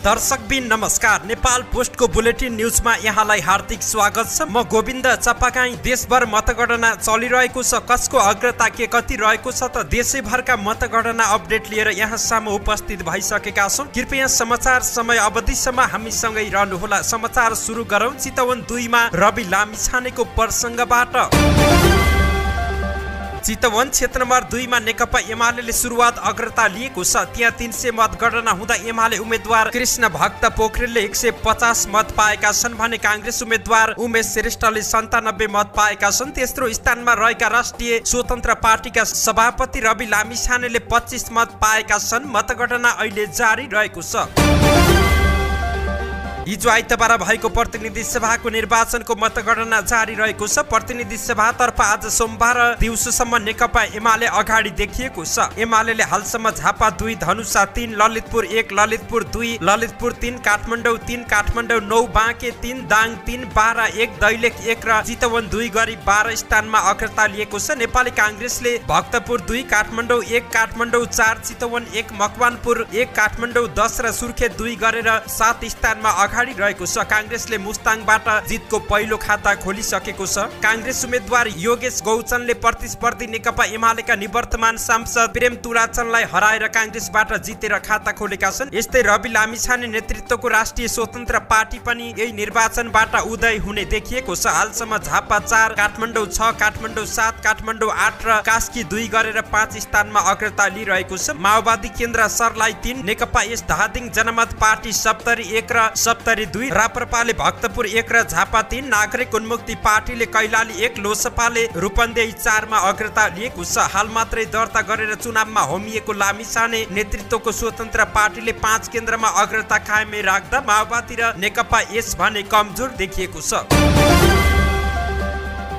दर्शकबिन नमस्कार नेपाल पोस्टको बुलेटिन न्युजमा यहाँलाई हार्दिक स्वागत छ। म गोविन्द चपाकाई देशभर मतगणना चलिरहेको छ। कसको अग्रता के कति रहेको छ त देशैभरका मतगणना अपडेट लिएर यहाँसम्म उपस्थित भइसकेका छौँ। कृपया समाचार समय अवधिसम्म हामीसँगै रहनुहोला। समाचार सुरु गरौँ। चितवन दुईमा रवि लामिछानेको प्रसङ्गबाट। चितवन क्षेत्र नम्बर दुईमा नेकपा एमाले सुरुवात अग्रता लिएको छ। त्यहाँ तिन सय मतगणना हुँदा एमाले उम्मेद्वार कृष्ण भक्त पोखरेलले एक सय पचास मत पाएका छन् भने काङ्ग्रेस उम्मेद्वार उमेश श्रेष्ठले सन्तानब्बे मत पाएका छन्। तेस्रो स्थानमा रहेका राष्ट्रिय स्वतन्त्र पार्टीका सभापति रवि लामिछानेले पच्चिस मत पाएका छन्। मतगणना अहिले जारी रहेको छ। हिजो आइतबार भएको प्रतिनिधि सभाको निर्वाचनको मतगणना जारी रहेको छ। प्रतिनिधि सभातर्फ आज सोमबार दिउँसोसम्म नेकपा एमाले अगाडि देखिएको छ। एमाले हालसम्म झापा दुई धनुषा तिन ललितपुर एक ललितपुर दुई ललितपुर तिन काठमाडौँ तिन काठमाडौँ नौ बाँके तिन दाङ तिन बाह्र एक दैलेख एक र चितवन दुई गरी बाह्र स्थानमा अग्रता लिएको छ। नेपाली काङ्ग्रेसले भक्तपुर दुई काठमाडौँ एक काठमाडौँ चार चितवन एक मकवानपुर एक काठमाडौँ दस र सुर्खेत दुई गरेर सात स्थानमा अगाडि रहेको छ। काङ्ग्रेसले मुस्ताङबाट जितको पहिलो खाता खोलिसकेको छ। काङ्ग्रेस उम्मेद्वार योगेश गौचनले प्रतिस्पर्धी नेकपा एमालेका निवर्तमान सांसद प्रेम तुलाचनलाई हराएर काङ्ग्रेसबाट जितेर खाता खोलेका छन्। यस्तै रवि लामिछाने नेतृत्वको राष्ट्रिय स्वतन्त्र पार्टी पनि यही निर्वाचनबाट उदय हुने देखिएको छ। हालसम्म झापा चार काठमाडौँ छ काठमाडौँ सात काठमाडौँ आठ र कास्की दुई गरेर पाँच स्थानमा अग्रता लिइरहेको छ। माओवादी केन्द्र सरलाई तिन नेकपा यस धादिङ जनमत पार्टी सप्तरी एक र सप्तरी दुई राप्रपाले भक्तपुर एक र झापा तिन नागरिक उन्मुक्ति पार्टीले कैलाली एक लोसपाले रूपन्देही चारमा अग्रता लिएको छ। हाल मात्रै दर्ता गरेर चुनावमा होमिएको लामिसाने नेतृत्वको स्वतन्त्र पार्टीले पाँच केन्द्रमा अग्रता कायमै राख्दा माओवादी र नेकपा यस भने कमजोर देखिएको छ।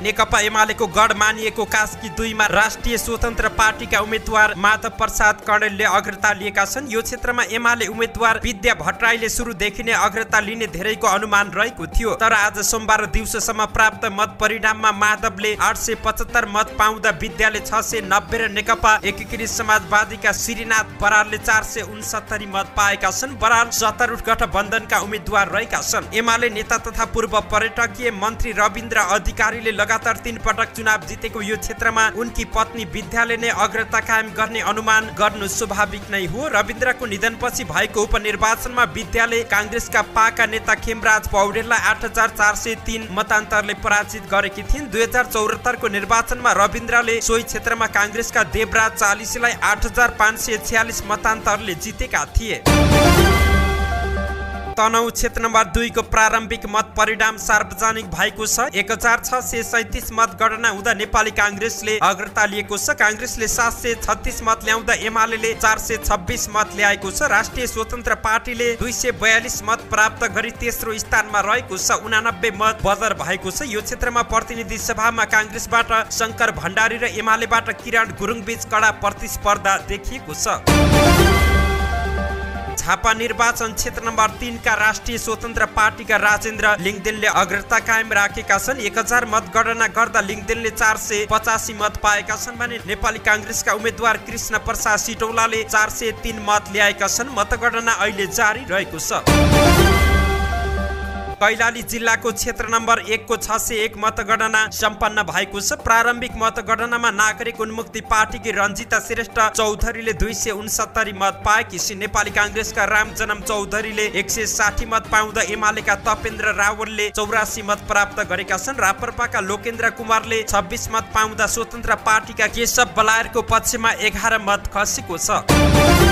नेकपा एमालेको गढ मानिएको कास्की दुईमा राष्ट्रिय स्वतन्त्र पार्टीका उम्मेद्वार माधव प्रसाद कणेलले अग्रता लिएका छन्। यो क्षेत्रमा एमाले उम्मेद्वार विद्या भट्टराईले सुरुदेखि नै अग्रता लिने धेरैको अनुमान रहेको थियो। तर आज सोमबार दिउँसोसम्म प्राप्त मत परिणाममा माधवले आठ सय पचहत्तर मत पाउँदा विद्याले छ सय नब्बे र नेकपा एकीकृत समाजवादीका श्रीनाथ बरालले चार सय उनसत्तरी मत पाएका छन्। बराल सत्तारूढ गठबन्धनका उम्मेद्वार रहेका छन्। एमाले नेता तथा पूर्व पर्यटकीय मन्त्री रविन्द्र अधिकारीले लगातार लगातार तीन पटक चुनाव जितेको यो क्षेत्रमा उनकी पत्नी विद्याले नै अग्रता कायम गर्ने अनुमान गर्नु स्वाभाविक नै हो। रविन्द्रको निधनपछि भएको उपनिर्वाचनमा विद्याले काङ्ग्रेसका पाका नेता खेमराज पौडेललाई आठ हजार चार सय तिन मतान्तरले पराजित गरेकी थिइन्। दुई हजार चौरात्तरको निर्वाचनमा रविन्द्रले सोही क्षेत्रमा काङ्ग्रेसका देवराज चालिसीलाई आठ हजार पाँच सय छ्यालिस मतान्तरले जितेका थिए। तनहु क्षेत्र नम्बर दुईको प्रारम्भिक मत परिणाम सार्वजनिक भएको छ। एक हजार छ सय सैतिस मत गणना हुँदा नेपाली काङ्ग्रेसले अग्रता लिएको छ। काङ्ग्रेसले सात सय छत्तिस मत ल्याउँदा एमाले चार सय छब्बिस मत ल्याएको छ। राष्ट्रिय स्वतन्त्र पार्टीले दुई सय बयालिस मत प्राप्त गरी तेस्रो स्थानमा रहेको छ। उनानब्बे मत बदर भएको छ। यो क्षेत्रमा प्रतिनिधि सभामा काङ्ग्रेसबाट शङ्कर भण्डारी र एमालेबाट किरण गुरुङ बीच कडा प्रतिस्पर्धा देखिएको छ। झापा निर्वाचन क्षेत्र नम्बर तिनका राष्ट्रिय स्वतन्त्र पार्टीका राजेन्द्र लिङदेनले अग्रता कायम राखेका छन्। एक हजार मतगणना गर्दा लिङदेनले चार सय पचासी मत पाएका छन् भने नेपाली काङ्ग्रेसका उम्मेद्वार कृष्ण प्रसाद सिटौलाले चार सय तिन मत ल्याएका छन्। मतगणना अहिले जारी रहेको छ। कैलाली जिल्लाको क्षेत्र नम्बर एकको छ सय एक मतगणना सम्पन्न भएको छ। प्रारम्भिक मतगणनामा नागरिक उन्मुक्ति पार्टीकी रञ्जिता श्रेष्ठ चौधरीले दुई सय उनसत्तरी मत पाएकी नेपाली काङ्ग्रेसका राम जनम चौधरीले एक सय साठी मत पाउँदा एमालेका तपेन्द्र रावलले चौरासी मत प्राप्त गरेका छन्। राप्रपाका लोकेन्द्र कुमारले छब्बिस मत पाउँदा स्वतन्त्र पार्टीका केशव बलायरको पक्षमा एघार मत खसेको छ।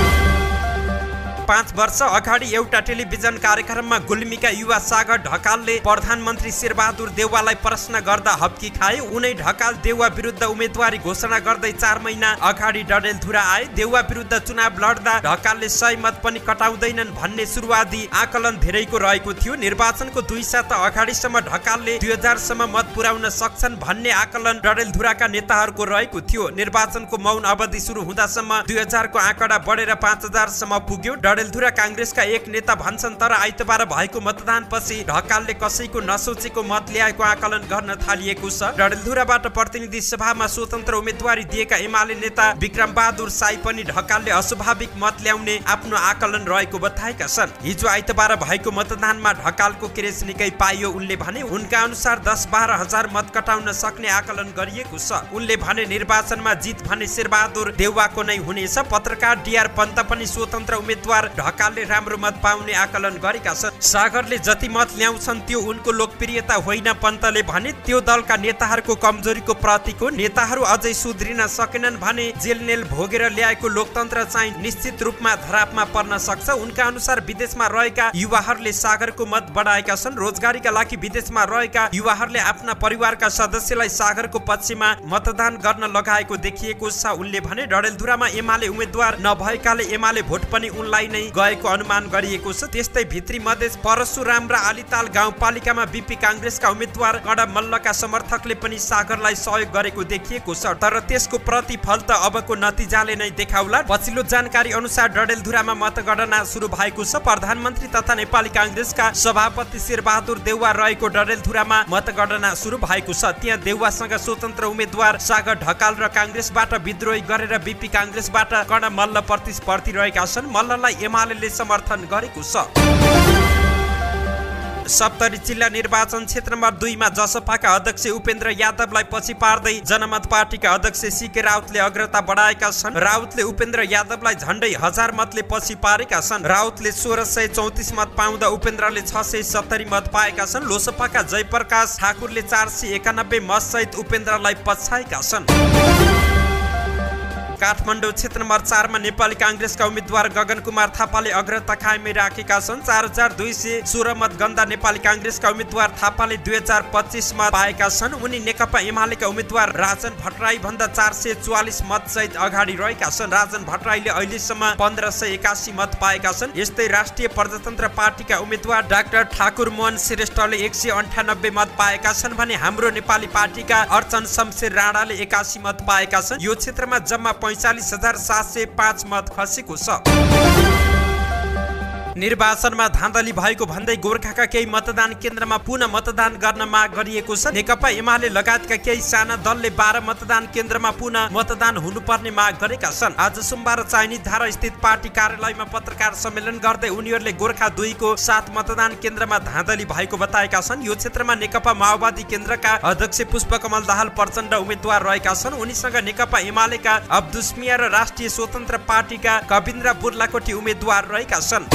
पाँच वर्ष अगाडि एउटा टेलिभिजन कार्यक्रममा गुल्मीका युवा सागर ढकालले प्रधानमन्त्री शेरबहादुर देउवालाई प्रश्न गर्दा हप्की खाए। उनै ढकाल देउवा विरुद्ध उम्मेद्वारी घोषणा गर्दै चार महिना अगाडि डडेलधुरा आए। देउवा विरुद्ध चुनाव लड्दा ढकालले सय मत पनि कटाउँदैनन् भन्ने सुरुवाती आकलन धेरैको रहेको थियो। निर्वाचनको दुई साता अगाडिसम्म ढकालले दुई हजारसम्म मत पुर्याउन सक्छन् भन्ने आकलन डडेलधुराका नेताहरूको रहेको थियो। निर्वाचनको मौन अवधि सुरु हुँदासम्म दुई हजारको आँकडा बढेर पाँच हजारसम्म पुग्यो। डडेलधुरा काङ्ग्रेसका एक नेता भन्छन् तर आइतबार भएको मतदान पछि ढकालले कसैको नसोचेको मत ल्याएको आकलन गर्न थालिएको छ। डडेलधुराबाट प्रतिनिधि सभामा स्वतन्त्र उम्मेद्वारी दिएका एमाले नेता विक्रम बहादुर साई पनि ढकालले अस्वाभाविक मत ल्याउने आफ्नो आकलन रहेको बताएका छन्। हिजो आइतबार भएको मतदानमा ढकालको क्रेस निकै पाइयो उनले भने उनका अनुसार दस बाह्र हजार मत कटाउन सक्ने आकलन गरिएको छ। उनले भने निर्वाचनमा जित भने शेरबहादुर देउवाको नै हुनेछ। पत्रकार डिआर पन्त पनि स्वतन्त्र उम्मेद्वार ढकालले राम्रो मत पाउने आकलन गरेका छन्। सागरले जति मत ल्याउँछन् त्यो उनको लोकप्रियता होइन पन्तले भने त्यो दलका नेताहरूको कमजोरीको प्रतीक हो नेताहरू अझै सुध्रिन सकेनन् भने जेलनेल भोगेर ल्याएको लोकतन्त्र चाहिँ निश्चित रूपमा धरापमा पर्न सक्छ। उनका अनुसार विदेशमा रहेका युवाहरूले सागरको मत बढाएका छन्। रोजगारीका लागि विदेशमा रहेका युवाहरूले आफ्ना परिवारका सदस्यलाई सागरको पक्षमा मतदान गर्न लगाएको देखिएको छ। उनले भने डडेलधुरामा एमाले उम्मेद्वार नभएकाले एमाले भोट पनि उनलाई नै गएको अनुमान गरिएको छ। त्यस्तै भित्री मधेस परशुराम र आलिताल गाउँपालिकामा बिपी काङ्ग्रेसका उम्मेद्वार कडा मल्लका समर्थकले पनि सागरलाई सहयोग गरेको देखिएको छ। तर त्यसको प्रतिफल त अबको नतिजाले नै देखाउला। पछिल्लो जानकारी अनुसार डडेलधुरामा मतगणना सुरु भएको छ। प्रधानमन्त्री तथा नेपाली काङ्ग्रेसका सभापति शेरबहादुर देउवा रहेको डडेलधुरामा मतगणना सुरु भएको छ। त्यहाँ देउवासँग स्वतन्त्र उम्मेद्वार सागर ढकाल र काङ्ग्रेसबाट विद्रोही गरेर बिपी काङ्ग्रेसबाट कर्ण मल्ल प्रतिस्पर्धी रहेका छन्। मल्ललाई एमाले समर्थन गरेको छ। सप्तरी जिल्ला निर्वाचन क्षेत्र नम्बर दुईमा जसपाका अध्यक्ष उपेन्द्र यादवलाई पछि पार्दै जनमत पार्टीका अध्यक्ष सिके राउतले अग्रता बढाएका छन्। राउतले उपेन्द्र यादवलाई झण्डै हजार मतले पछि पारेका छन्। राउतले सोह्र सय चौतिस मत पाउँदा उपेन्द्रले छ सय सत्तरी मत पाएका छन्। लोसपाका जयप्रकाश ठाकुरले चार सय एकानब्बे मत सहित उपेन्द्रलाई पछाएका छन्। काठमाडौँ क्षेत्र नम्बर चारमा नेपाली काङ्ग्रेसका उम्मेद्वार गगन कुमार थापाले अग्रता कायमै राखेका छन्। चार हजार दुई सय सोह्र मत गन्दा नेपाली काङ्ग्रेसका उम्मेद्वार थापाले दुई हजार पच्चिस मत पाएका छन्। उनी नेकपा एमालेका उम्मेद्वार राजन भट्टराई भन्दा चार सय चुवालिस मत सहित अगाडि रहेका छन्। राजन भट्टराईले अहिलेसम्म पन्ध्र सय एकासी मत पाएका छन्। यस्तै राष्ट्रिय प्रजातन्त्र पार्टीका उम्मेद्वार डाक्टर ठाकुर मोहन श्रेष्ठले एक सय अन्ठानब्बे मत पाएका छन् भने हाम्रो नेपाली पार्टीका अर्चन शमशेर राणाले एकासी मत पाएका छन्। यो क्षेत्रमा जम्मा पैँचालिस हजार सात सय पाँच मत खसेको छ। निर्वाचनमा धाँधली भएको भन्दै गोर्खाका केही मतदान केन्द्रमा पुनः मतदान गर्न माग गरिएको छ। नेकपा एमाले लगायतका केही साना दलले बाह्र मतदान केन्द्रमा पुनः मतदान हुनुपर्ने माग गरेका छन्। आज सोमबार चाइनिज धारा स्थित पार्टी कार्यालयमा पत्रकार सम्मेलन गर्दै उनीहरूले गोर्खा दुईको सात मतदान केन्द्रमा धाँधली भएको बताएका छन्। यो क्षेत्रमा नेकपा माओवादी केन्द्रका अध्यक्ष पुष्पकमल दाहाल प्रचण्ड उम्मेद्वार रहेका छन्। उनीसँग नेकपा एमालेका अब्दुस्मिया र राष्ट्रिय स्वतन्त्र पार्टीका कविन्द्र बुर्लाकोटी उम्मेद्वार रहेका छन्।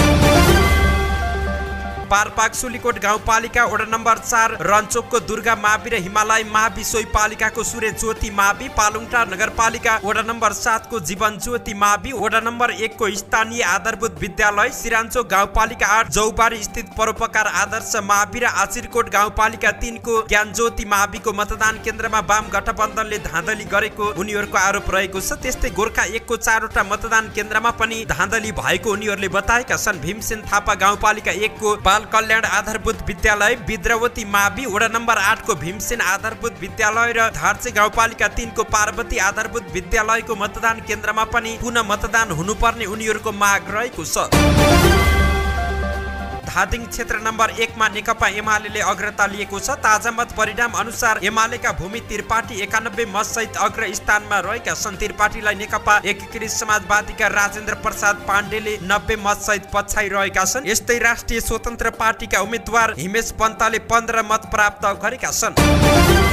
पारपाक सुलीकोट गाउँपालिका वडा नम्बर चार रन्चोकको दुर्गा मावि र हिमालय मावि सोही पालिकाको सूर्य ज्योति मावि पालुङटा नगरपालिका वडा नम्बर सातको जीवन ज्योति मावि वडा नम्बर एकको स्थानीय आधारभूत विद्यालय सिरान्चोक गाउँपालिका आठ जौबारी स्थित परोपकार आदर्श मावि र आचिरकोट गाउँपालिका तिनको ज्ञान ज्योति माविको मतदान केन्द्रमा वाम गठबन्धनले धाँधली गरेको उनीहरूको आरोप रहेको छ। त्यस्तै गोर्खा एकको चारवटा मतदान केन्द्रमा पनि धाँधली भएको उनीहरूले बताएका छन्। भीमसेन थापा गाउँपालिका एकको बाल कल्याण आधारभूत विद्यालय विद्रवती मावि वडा नम्बर आठको भीमसेन आधारभूत विद्यालय र धार्चे गाउँपालिका तिनको पार्वती आधारभूत विद्यालयको मतदान केन्द्रमा पनि पुनः मतदान हुनुपर्ने उनीहरूको माग रहेको छ। धादिङ क्षेत्र नम्बर एकमा नेकपा एमाले अग्रता लिएको छ। ताजा मत परिणाम अनुसार एमालेका भूमि त्रिपाठी एकानब्बे मत सहित अग्र स्थानमा रहेका छन्। त्रिपाठीलाई नेकपा एकीकृत समाजवादीका राजेन्द्र प्रसाद पाण्डेले नब्बे मत सहित पछाइरहेका छन्। यस्तै राष्ट्रिय स्वतन्त्र पार्टीका उम्मेद्वार हिमेश पन्तले पन्ध्र मत प्राप्त गरेका छन्।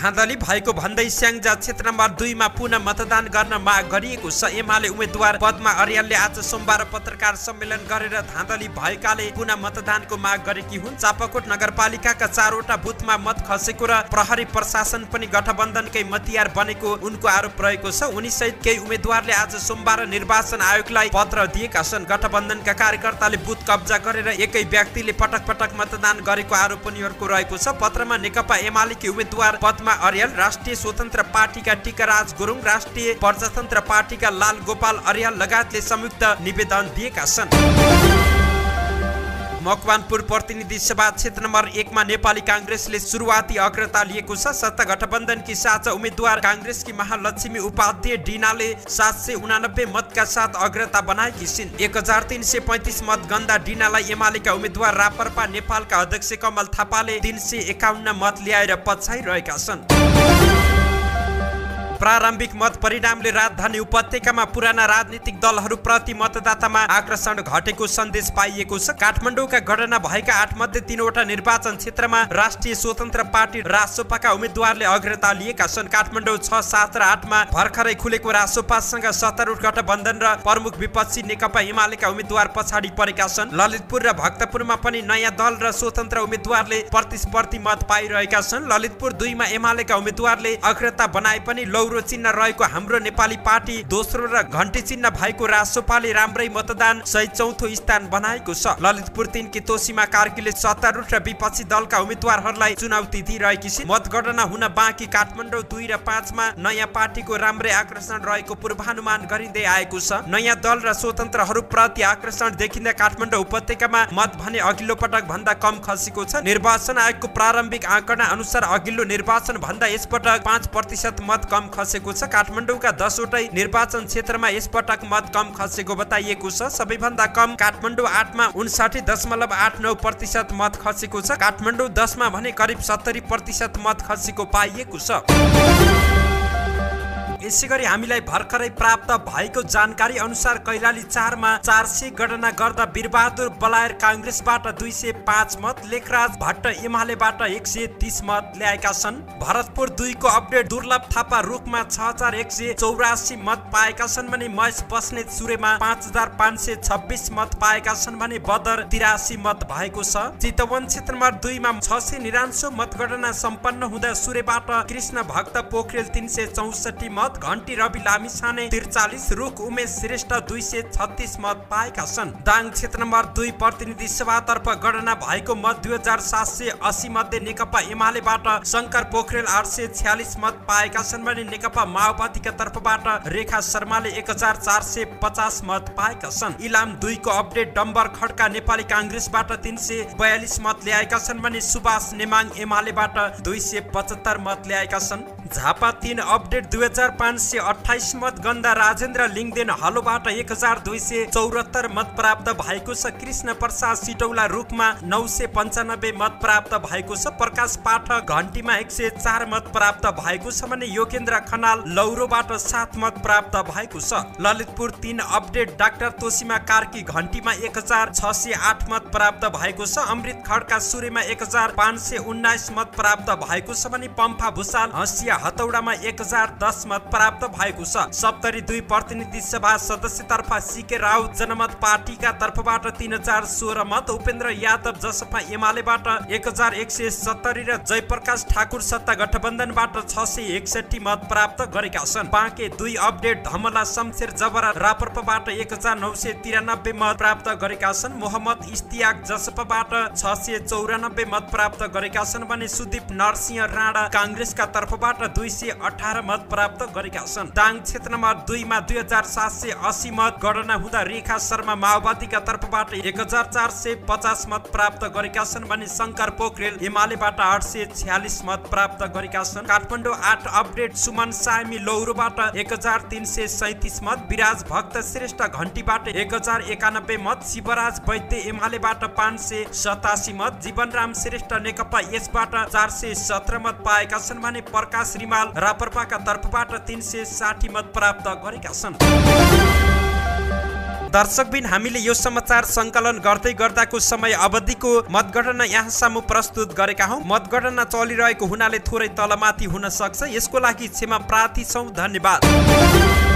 धाँधली भएको भन्दै स्याङ्जा क्षेत्र नम्बर दुईमा पुनः मतदान गर्न माग गरिएको छ। एमाले उम्मेद्वार पद्मा अर्यालले आज सोमबार पत्रकार सम्मेलन गरेर धाँधली भएकाले पुनः मतदानको माग गरेकी हुन्। चापाकोट नगरपालिकाका चारवटा बुथमा मत खसेको र प्रहरी प्रशासन पनि गठबन्धनकै मतियार बनेको उनको आरोप रहेको छ। उनी सहित केही उम्मेद्वारले आज सोमबार निर्वाचन आयोगलाई पत्र दिएका छन्। गठबन्धनका कार्यकर्ताले बुथ कब्जा गरेर एकै व्यक्तिले पटक पटक मतदान गरेको आरोप उनीहरूको रहेको छ। पत्रमा नेकपा एमालेकी उम्मेद्वार पद्मा अर्याल राष्ट्रिय स्वतन्त्र पार्टीका टिकाराज गुरुङ राष्ट्रिय प्रजातन्त्र पार्टीका लाल गोपाल अर्याल लगायतले संयुक्त निवेदन दिएका छन्। मकवानपुर प्रतिनिधि सभा क्षेत्र नम्बर एकमा नेपाली काङ्ग्रेसले सुरुवाती अग्रता लिएको छ। सत्ता गठबन्धनकी साझा उम्मेद्वार काङ्ग्रेसकी महालक्ष्मी उपाध्याय डिनाले सात सय उनानब्बे मतका साथ अग्रता बनाएकी छिन्। एक हजार तिन सय पैँतिस मत गन्दा डिनालाई एमालेका उम्मेद्वार रापरपा नेपालका अध्यक्ष कमल थापाले तिन सय एकाउन्न मत ल्याएर पछाइरहेका छन्। प्रारम्भिक मत परिणामले राजधानी उपत्यकामा पुराना राजनीतिक दलहरूप्रति मतदातामा आकर्षण घटेको सन्देश पाइएको छ। काठमाडौँका गणना भएका आठ मध्ये तीनवटा निर्वाचन क्षेत्रमा राष्ट्रिय स्वतन्त्र पार्टी रासोपाका उम्मेद्वारले अग्रता लिएका छन्। काठमाडौँ छ सात र आठमा भर्खरै खुलेको रासोपासँग सत्तारूढ गठबन्धन र प्रमुख विपक्षी नेकपा एमालेका उम्मेद्वार पछाडि परेका छन्। ललितपुर र भक्तपुरमा पनि नयाँ दल र स्वतन्त्र उम्मेद्वारले प्रतिस्पर्धी मत पाइरहेका छन्। ललितपुर दुईमा एमालेका उम्मेद्वारले अग्रता बनाए पनि लौ चौरो चिन्ह रहेको हाम्रो नेपाली पार्टी दोस्रो र घन्टी चिन्ह भएको रासोपाले राम्रै मतदान सही चौथो स्थान बनाएको छ। ललितपुर तिनकी तोसीमा कार्कीले सत्तारूढ र विपक्षी दलका उम्मेद्वारहरूलाई चुनौती दिइरहेकी छिन् मतगणना हुन बाँकी काठमाडौँ दुई र पाँचमा नयाँ पार्टीको राम्रै आकर्षण रहेको पूर्वानुमान गरिँदै आएको छ। नयाँ दल र स्वतन्त्रहरू प्रति आकर्षण देखिँदा काठमाडौँ उपत्यकामा मत भने अघिल्लो पटक भन्दा कम खसेको छ। निर्वाचन आयोगको प्रारम्भिक आँकडा अनुसार अघिल्लो निर्वाचन भन्दा यसपटक पाँच प्रतिशत मत कम खसेको छ। काठमाडौँका दसवटै निर्वाचन क्षेत्रमा यसपटक मत कम खसेको बताइएको छ। सबैभन्दा कम काठमाडौँ आठमा उन्साठी दशमलव आठ नौ प्रतिशत मत खसेको छ। काठमाडौँ दसमा भने करिब सत्तरी प्रतिशत मत खसेको पाइएको छ। यसै गरी हामीलाई भर्खरै प्राप्त भएको जानकारी अनुसार कैलाली चारमा चार सय गणना गर्दा वीरबहादुर बलायर काङ्ग्रेसबाट दुई सय पाँच मत लेखराज भट्ट एमालेबाट एक सय तिस मत ल्याएका छन्। भरतपुर दुईको अपडेट दुर्लभ थापा रुखमा छ हजार एक सय चौरासी मत पाएका छन् भने महेश बस्नेत सुरेमा पाँच हजार पाँच सय छब्बिस मत पाएका छन् भने बदर तिरासी मत भएको छ। चितवन क्षेत्रमा दुईमा छ सय निरान्सो मतगणना सम्पन्न हुँदा सुरेबाट कृष्ण भक्त पोखरेल तिन सय चौसठी मत मत घन्टी रवि लामिछाने त्रिचालिस रुख उमेश श्रेष्ठ दुई सय छत्तिस मत पाएका छन्। दाङ क्षेत्र नम्बर दुई प्रतिनिधि सभातर्फ गणना भएको मत दुई हजार सात सय अस्सी मध्ये नेकपा एमालेबाट शङ्कर पोखरेल आठ सय छ्यालिस मत पाएका छन् भने नेकपा माओवादीका तर्फबाट रेखा शर्माले एक हजार चार सय पचास मत पाएका छन्। इलाम दुईको अपडेट डम्बर खड्का नेपाली काङ्ग्रेसबाट तिन सय बयालिस मत ल्याएका छन् भने सुभाष नेमाङ एमालेबाट दुई सय पचहत्तर मत ल्याएका छन्। झापा तिन अपडेट दुई हजार पाँच सय अठाइस मत गन्दा राजेन्द्र लिङदेन हलोबाट एक हजार दुई सय चौरात्तर मत प्राप्त भएको छ। कृष्ण प्रसाद सिटौला रुखमा नौ सय पन्चानब्बे मत प्राप्त भएको छ। प्रकाश पाठक घन्टीमा एक सय चार मत प्राप्त भएको छ भने योगेन्द्र खनाल लौरोबाट सात मत प्राप्त भएको छ। ललितपुर तिन अपडेट डाक्टर तोसीमा कार्की घन्टीमा एक हजार छ सय आठ मत प्राप्त भएको छ। अमृत खड्का सुरेमा एक हजार पाँच सय उन्नाइस मत प्राप्त भएको छ भने पम्फा भूषाल हँसिया हतौडामा एक हजार दस मत प्राप्त भएको छ। सप्तरी दुई प्रतिनिधि सभा सदस्यतर्फ सिके राउत जनमत पार्टीका तर्फबाट तिन हजार सोह्र मत उपेन्द्र यादव जसपा एमालेबाट एक हजार एक सय सत्तरी र जयप्रकाश ठाकुर सत्ता गठबन्धनबाट छ सय एकसठी मत प्राप्त गरेका छन्। बाँके दुई अपडेट धमला शमशेर जबरा राप्रपाबाट एक हजार नौ सय तिरानब्बे मत प्राप्त गरेका छन्। मोहम्मद इस्तियाक जसपाबाट छ सय चौरानब्बे मत प्राप्त गरेका छन् भने सुदीप नरसिंह राणा काङ्ग्रेसका तर्फबाट दुई सय अठार मत प्राप्त गरेका छन्। दाङ क्षेत्र नम्बर दुईमा दुई हजार सात सय अस्सी मत गणना हुँदा रेखा शर्मा माओवादीका तर्फबाट एक हजार चार सय पचास मत प्राप्त गरेका छन् भने शङ्कर पोखरेल हिमालयबाट आठ सय छ्यालिस मत प्राप्त गरेका छन्। काठमाडौँ आठ अपडेट सुमन सामी लौरोबाट एक हजार तिन सय सैतिस मत विराज भक्त श्रेष्ठ घन्टीबाट एक हजार एकानब्बे मत शिवराज वैद्य एमालेबाट पाँच सय सतासी मत जीवनराम श्रेष्ठ नेकपा यसबाट चार सय सत्र मत पाएका छन् भने प्रकाश रिमाल रापरपाका तर्फबाट तिन सय साठी मत प्राप्त गरेका छन्। दर्शकबिन हामीले यो समाचार सङ्कलन गर्दै गर्दाको समय अवधिको मतगणना यहाँसम्म प्रस्तुत गरेका हौँ। मतगणना चलिरहेको हुनाले थोरै तलमाथि हुन सक्छ। यसको लागि क्षमा प्रार्थी छौँ। धन्यवाद।